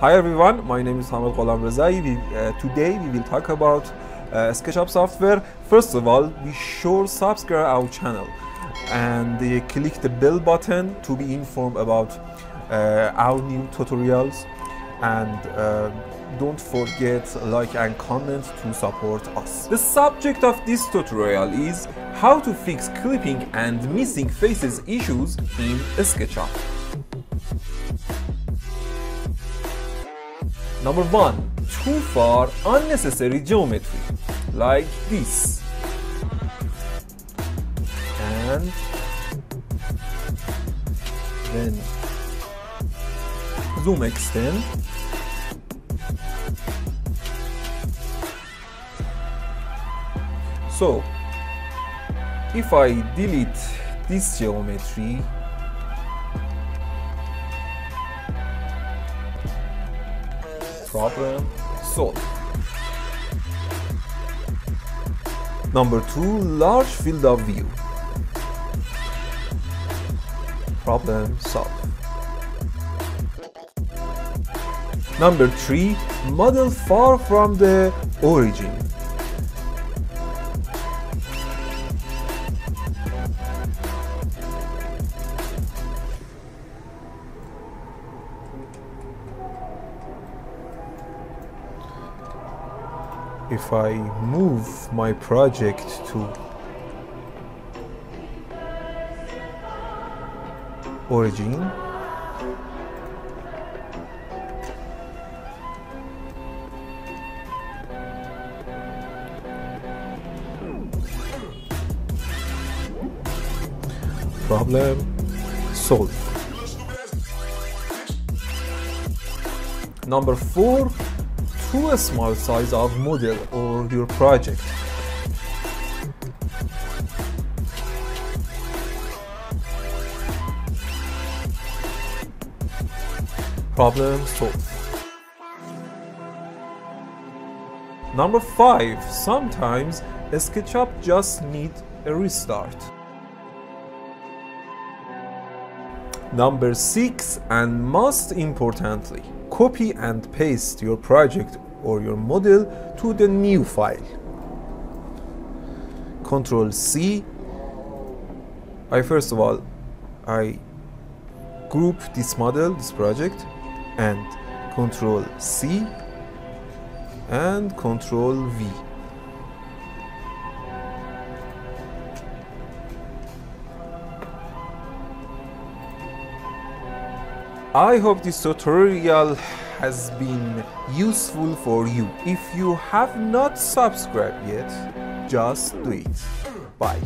Hi everyone, my name is Hamed Gholam Rezai. We, uh, today we will talk about uh, SketchUp software. First of all, be sure subscribe our channel and uh, click the bell button to be informed about uh, our new tutorials and uh, don't forget like and comment to support us. The subject of this tutorial is how to fix clipping and missing faces issues in SketchUp. Number one, too far unnecessary geometry, like this. And then zoom extend. So, if I delete this geometry problem solved. Number two, large field of view. Problem solved. Number three, model far from the origin. If I move my project to origin. Problem solved. Number four too small size of model or your project. Problem solved. Number 5. Sometimes SketchUp just needs a restart. Number 6 and most importantly, copy and paste your project or your model to the new file. Control C. I first of all, I group this model, this project, and Control C and Control V. I hope this tutorial has been useful for you. If you have not subscribed yet, just do it. Bye.